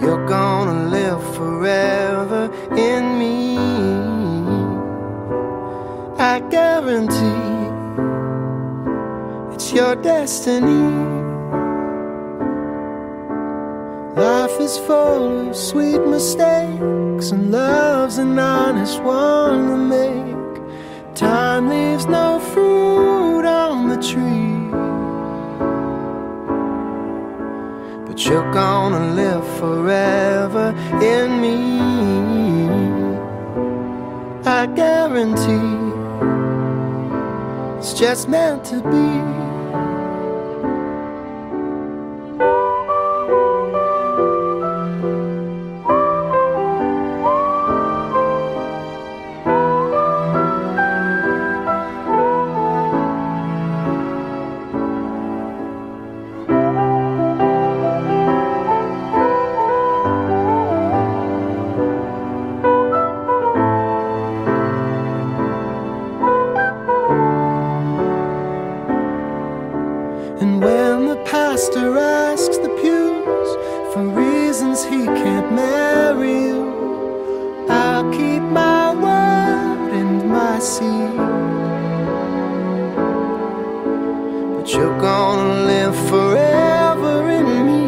you're gonna live forever in me. I guarantee it's your destiny. Life is full of sweet mistakes, and love's an honest one to make. Time leaves no fruit on the tree. You're gonna live forever in me. I guarantee it's just meant to be. And when the pastor asks the pews for reasons he can't marry you, I'll keep my word and my seat. But you're gonna live forever in me.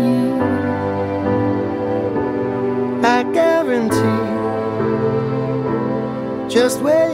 I guarantee. Just wait.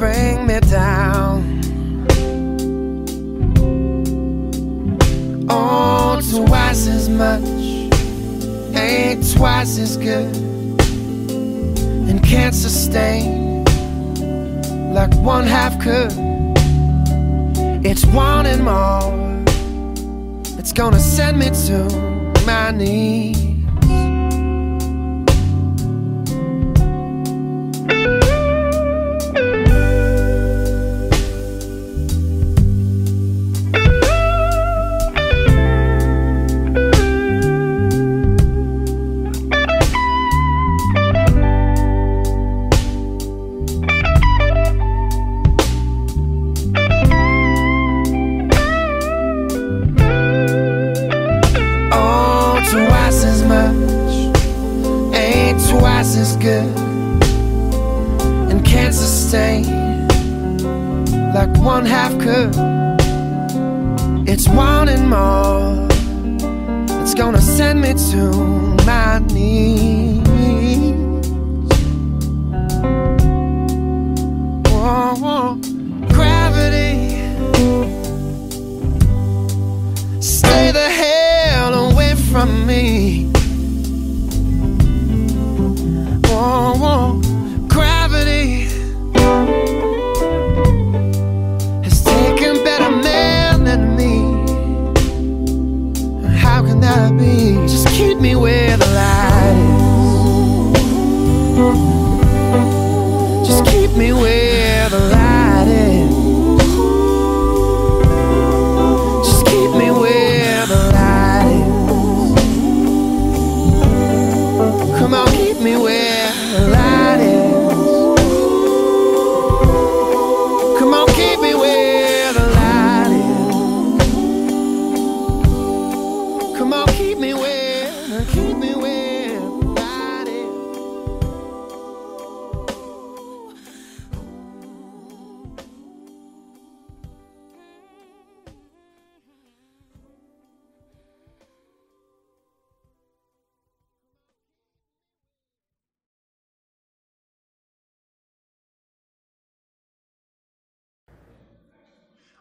bring me down. Oh, twice as much ain't twice as good and can't sustain like one half could. It's wanting more, it's gonna send me to my knees. wanting more. It's gonna send me to my knees. Whoa, whoa. Gravity, stay the hell away from me.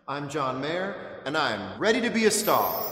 I'm John Mayer, and I'm ready to be a star.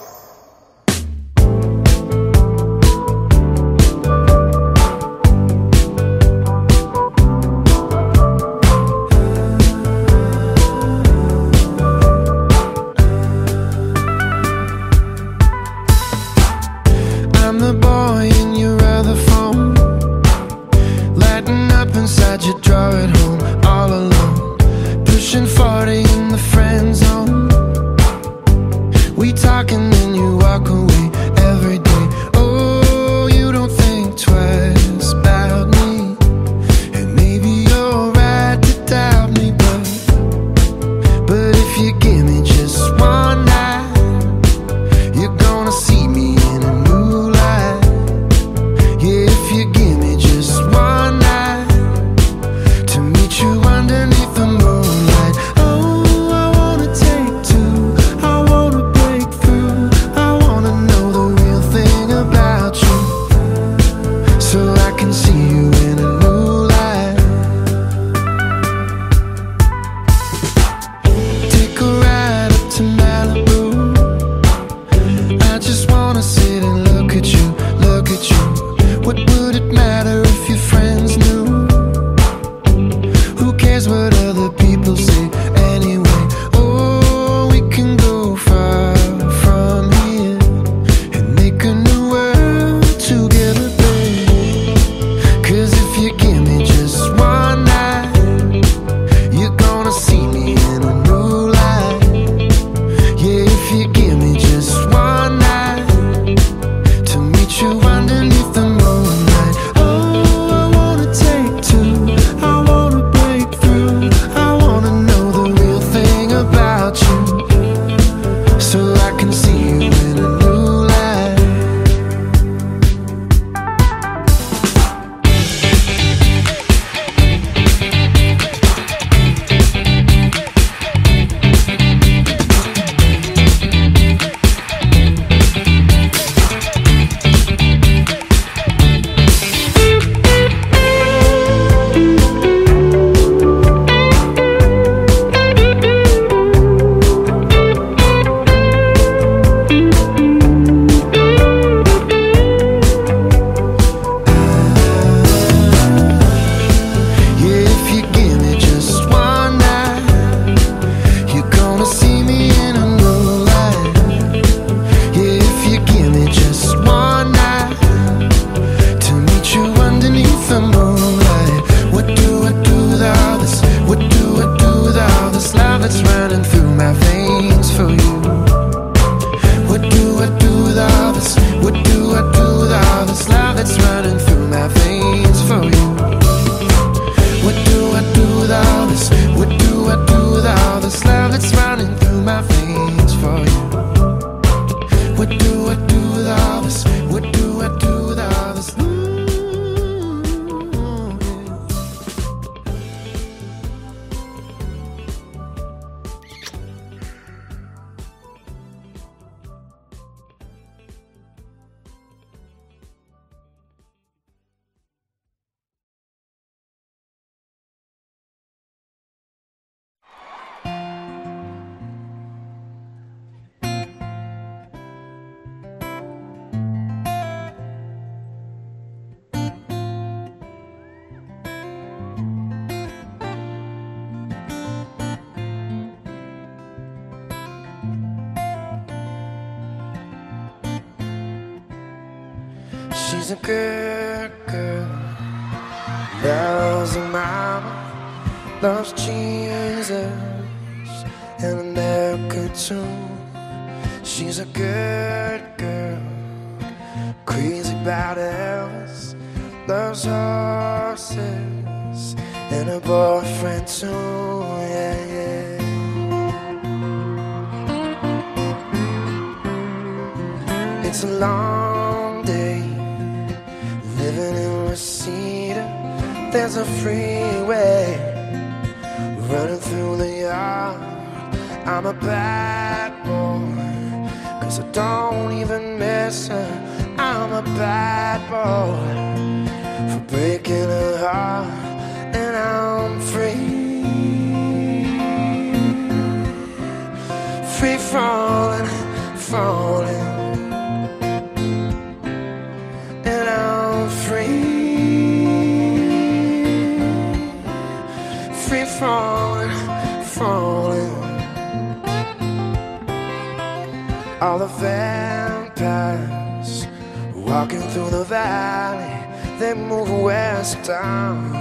Yeah, yeah. It's a long day living in Reseda. There's a freeway running through the yard. I'm a bad boy, cause I don't even miss her. I'm a bad boy for breaking her heart, and I'm falling, falling. And I'm free. Free falling, falling. All the vampires walking through the valley, they move westbound.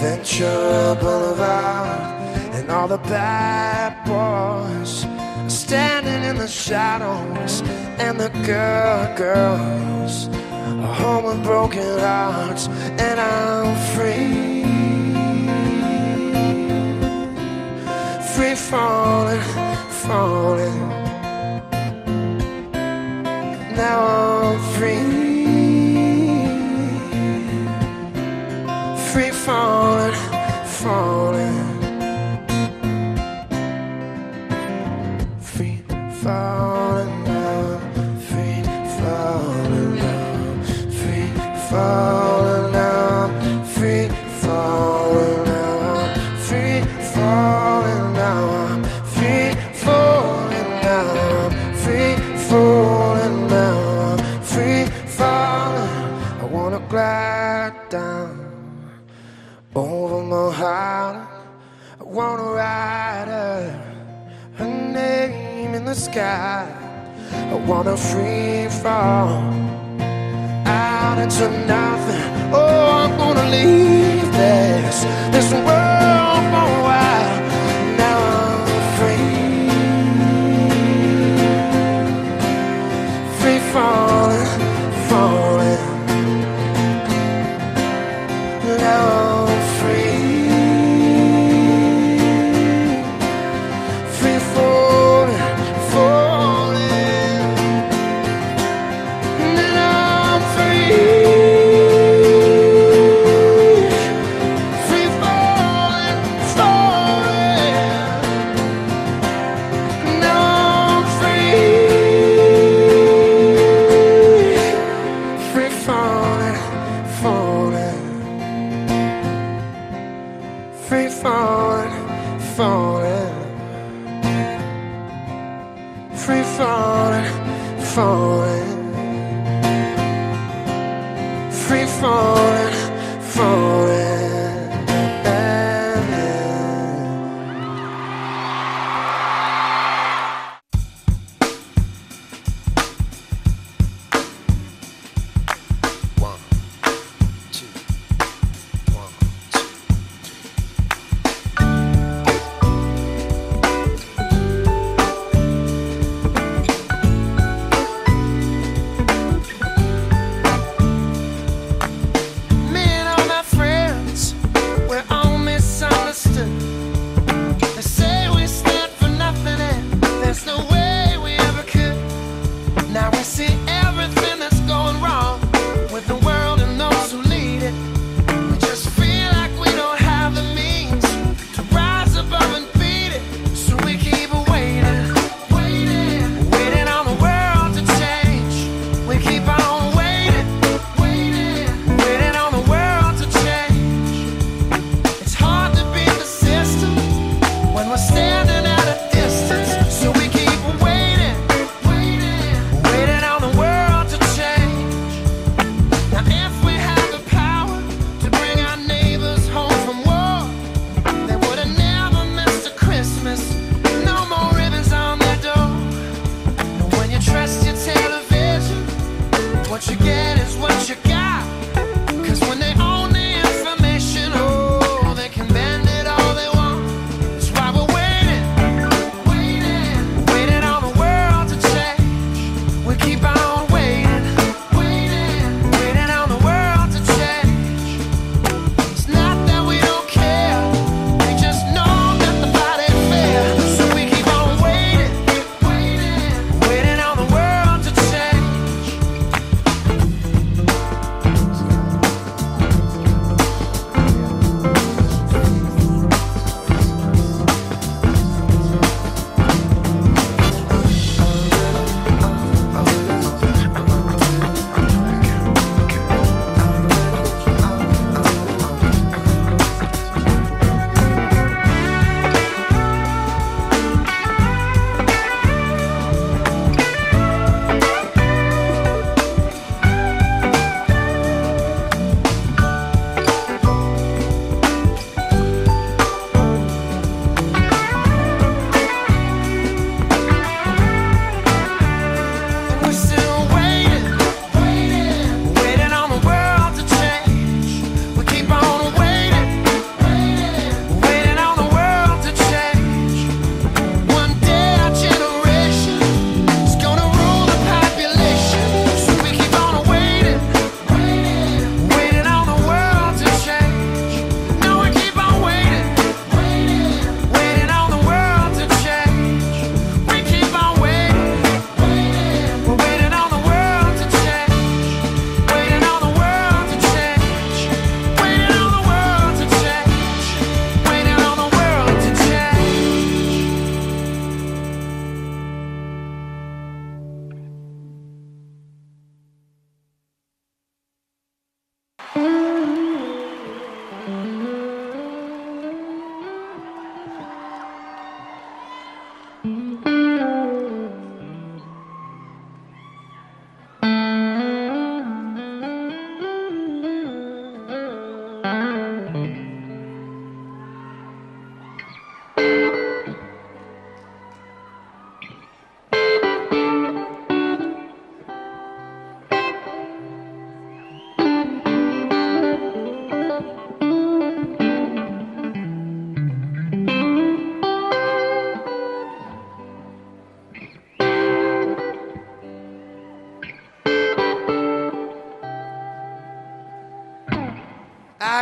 Ventura Boulevard, and all the bad boys standing in the shadows, and the good girls are home with broken hearts, and I'm free. Free falling, falling. Now I'm free. Free falling, falling. Free sky. I wanna free fall out into nothing. Oh, I'm gonna leave this this world for a while. Now I'm free, free falling,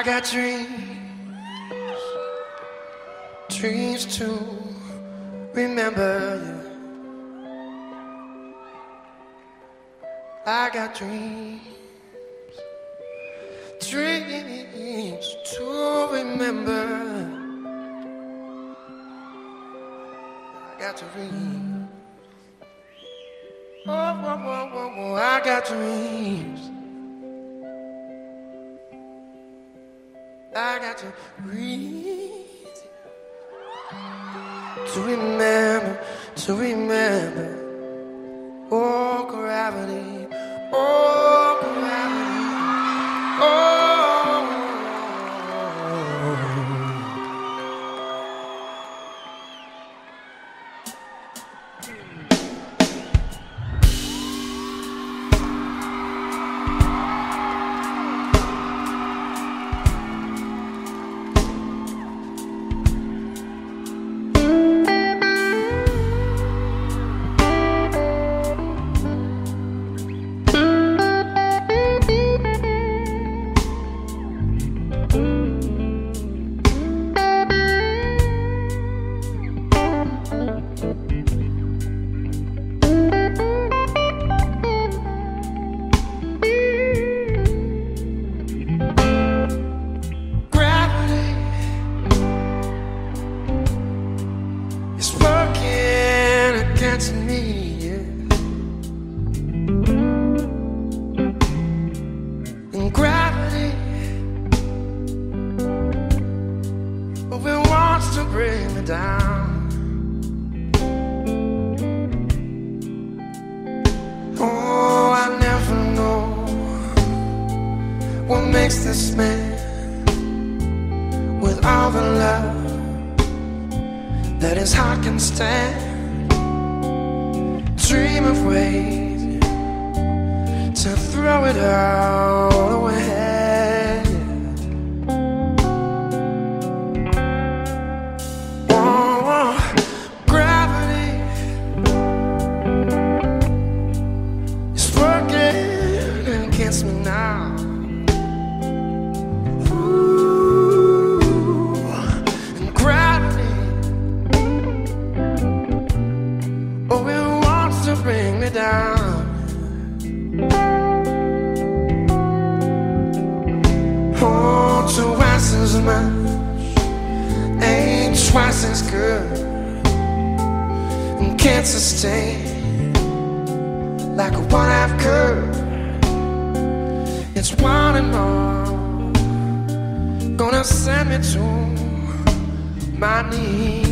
I got dreams, dreams to remember you. I got dreams, dreams to remember. I got dreams. Oh, oh, oh, oh, oh, I got dreams. To breathe to remember, to remember. That his heart can stand. Dream of ways to throw it all much ain't twice as good, and can't sustain like what I've could. It's wanting more gonna send me to my knees.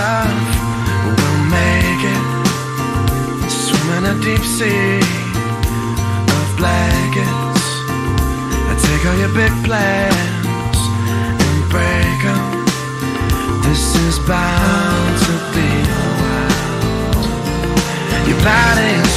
love will make it. Swim in a deep sea of blankets. Take all your big plans and. This is bound to be a while. Your body's